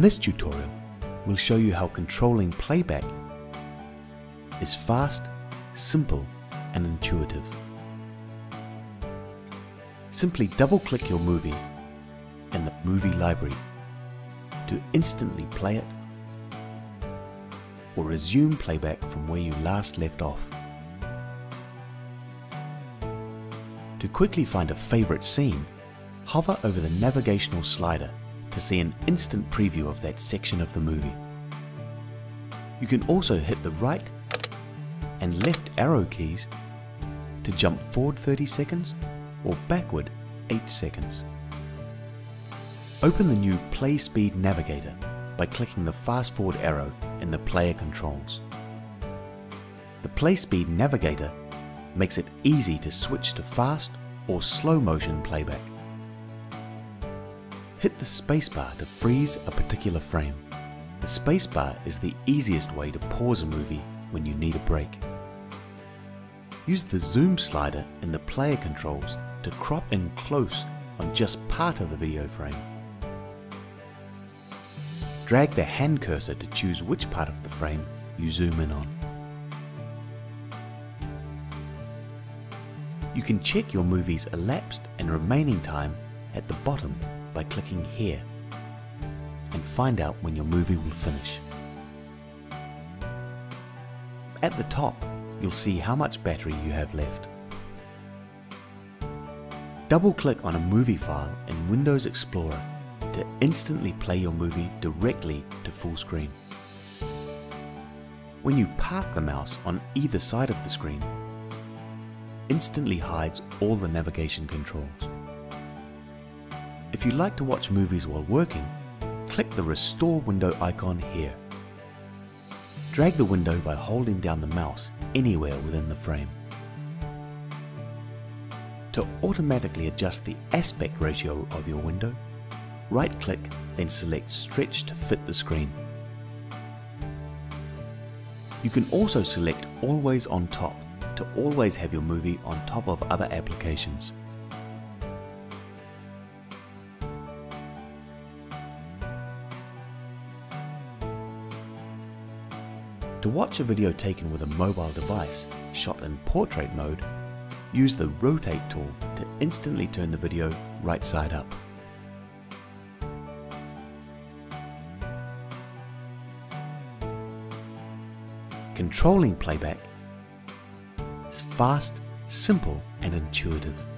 this tutorial, we'll show you how controlling playback is fast, simple and intuitive. Simply double click your movie in the movie library to instantly play it or resume playback from where you last left off. To quickly find a favourite scene, hover over the navigational slider to see an instant preview of that section of the movie. You can also hit the right and left arrow keys to jump forward 30 seconds or backward 8 seconds. Open the new Play Speed Navigator by clicking the fast forward arrow in the player controls. The Play Speed Navigator makes it easy to switch to fast or slow motion playback. Hit the spacebar to freeze a particular frame. The spacebar is the easiest way to pause a movie when you need a break. Use the zoom slider in the player controls to crop in close on just part of the video frame. Drag the hand cursor to choose which part of the frame you zoom in on. You can check your movie's elapsed and remaining time at the bottom by clicking here and find out when your movie will finish. At the top, you'll see how much battery you have left. Double click on a movie file in Windows Explorer to instantly play your movie directly to full screen. When you park the mouse on either side of the screen, instantly hides all the navigation controls. If you like to watch movies while working, click the Restore window icon here. Drag the window by holding down the mouse anywhere within the frame. To automatically adjust the aspect ratio of your window, right click then select Stretch to fit the screen. You can also select Always on top to always have your movie on top of other applications. To watch a video taken with a mobile device shot in portrait mode, use the rotate tool to instantly turn the video right side up. Controlling playback is fast, simple and intuitive.